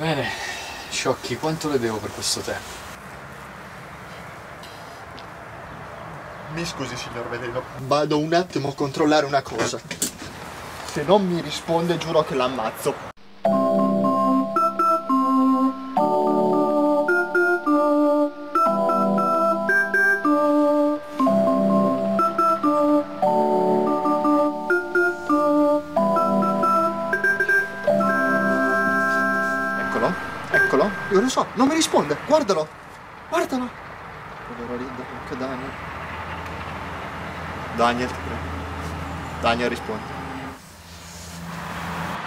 Bene, sciocchi, quanto le devo per questo tè? Mi scusi, signor Veleno. Vado un attimo a controllare una cosa. Se non mi risponde, giuro che l'ammazzo. Eccolo. Io lo so, non mi risponde. Guardalo, guardalo. Povero Linda, anche Daniel. Daniel, ti prego. Daniel risponde.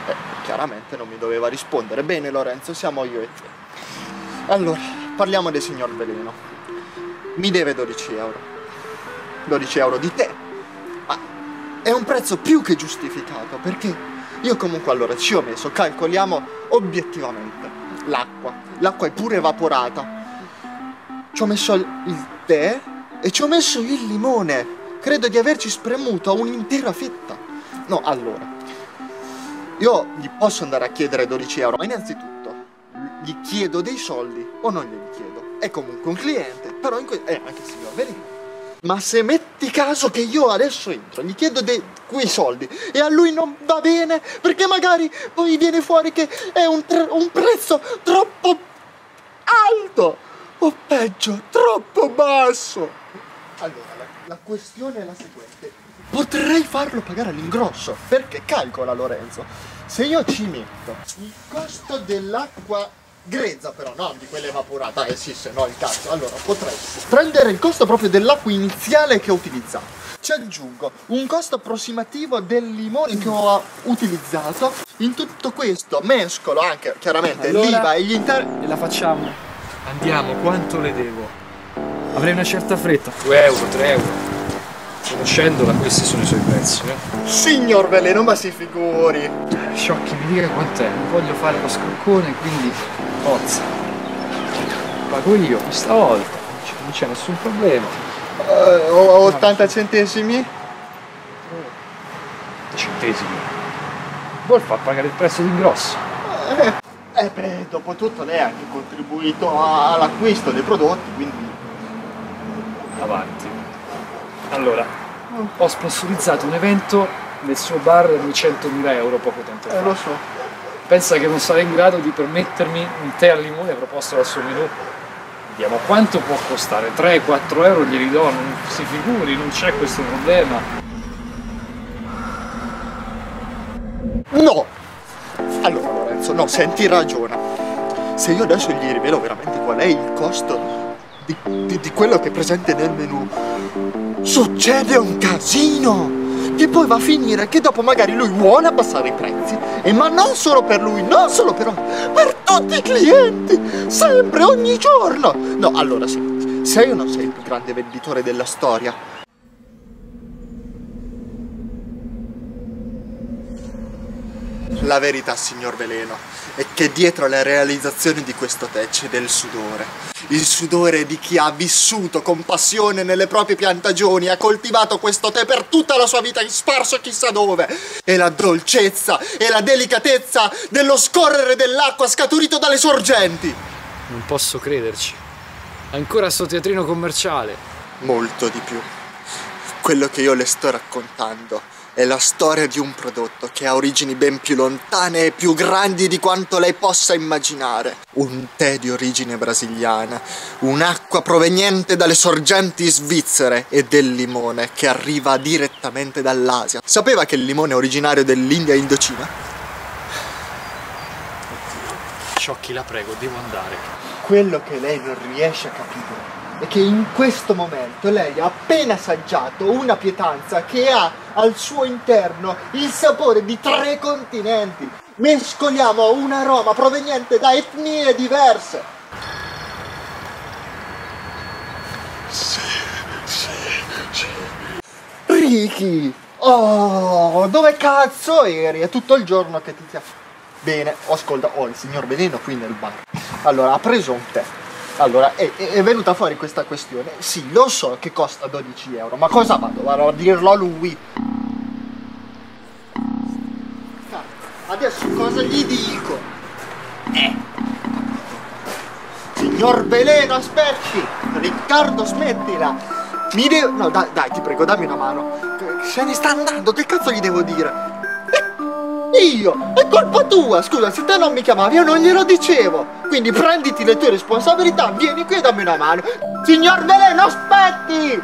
Eh, chiaramente non mi doveva rispondere. Bene Lorenzo, siamo io e te. Allora, parliamo del signor Veleno. Mi deve 12 euro. 12 euro di te. Ma è un prezzo più che giustificato perché io comunque allora ci ho messo, calcoliamo obiettivamente l'acqua. L'acqua è pure evaporata. Ci ho messo il tè e ci ho messo il limone. Credo di averci spremuto un'intera fetta. No, allora. Io gli posso andare a chiedere 12 euro, ma innanzitutto gli chiedo dei soldi o non glieli chiedo. È comunque un cliente, però in que- eh, anche il signor Velino. Ma se metti caso che io adesso entro, gli chiedo quei soldi e a lui non va bene perché magari poi viene fuori che è un, un prezzo troppo alto o peggio, troppo basso. Allora, la, la questione è la seguente. Potrei farlo pagare all'ingrosso perché calcola Lorenzo. Se io ci metto il costo dell'acqua grezza però, non di quella evaporata, eh sì, se no il cazzo. Allora, potrei prendere il costo proprio dell'acqua iniziale che ho utilizzato. Ci aggiungo un costo approssimativo del limone che ho utilizzato. In tutto questo mescolo anche chiaramente Allora- l'IVA e gli interni. E la facciamo. Andiamo, quanto le devo? Avrei una certa fretta. 2 euro, 3 euro. Conoscendola, questi sono i suoi prezzi, eh? Signor Veleno, ma si figuri. Sciocchi, mi dica quant'è. Non voglio fare lo scroccone, quindi forza. Pago io, questa volta. Non c'è- nessun problema. Eh, ho 80 centesimi. Centesimi. Vuol far pagare il prezzo d'ingrosso? Eh beh, dopo tutto lei ha anche contribuito all'acquisto dei prodotti, quindi... Avanti. Allora, ho sponsorizzato un evento nel suo bar a 200.000 euro poco tempo fa. Eh, lo so. Pensa che non sarei in grado di permettermi un tè al limone proposto dal suo menù? Vediamo quanto può costare, 3-4 euro glieli do, non si figuri, non c'è questo problema. No! Allora Lorenzo, no, senti ragiona. Se io adesso gli rivelo veramente qual è il costo di, di- di quello che è presente nel menù, succede un casino! Che poi va a finire che dopo magari lui vuole abbassare i prezzi, e ma non solo per lui, non solo per per tutti i clienti! Sempre, ogni giorno! No, allora sì, se io non sei il più grande venditore della storia, La verità, signor Veleno, è che dietro alla realizzazione di questo tè c'è del sudore. Il sudore di chi ha vissuto con passione nelle proprie piantagioni, ha coltivato questo tè per tutta la sua vita, sparso chissà dove. E la dolcezza e la delicatezza dello scorrere dell'acqua scaturito dalle sorgenti. Non posso crederci. Ancora sto teatrino commerciale. Molto di più. Quello che io le sto raccontando è la storia di un prodotto che ha origini ben più lontane e più grandi di quanto lei possa immaginare. Un tè di origine brasiliana, un'acqua proveniente dalle sorgenti svizzere e del limone che arriva direttamente dall'Asia. Sapeva che il limone è originario dell'India e Indocina? Sciocchi, la prego, devo andare. Quello che lei non riesce a capire è che in questo momento lei ha appena assaggiato una pietanza che ha al suo interno il sapore di tre continenti. Mescoliamo un aroma proveniente da etnie diverse. Ricky! Oh, dove cazzo eri? È tutto il giorno che ti ti... Bene, ascolta, ho il signor Veleno qui nel bar. Allora, ha preso un tè. Allora, è- è venuta fuori questa questione. Sì, lo so che costa 12 euro, ma cosa vado? Vado a dirlo a lui. Adesso cosa gli dico? Signor Veleno, aspetti! Riccardo, smettila! Mi devo... No, dai, dai, ti prego, dammi una mano. Se ne sta andando, che cazzo gli devo dire? Io! È colpa tua! Scusa, se te non mi chiamavi io non glielo dicevo! Quindi prenditi le tue responsabilità, vieni qui e dammi una mano! Signor Veleno, aspetti!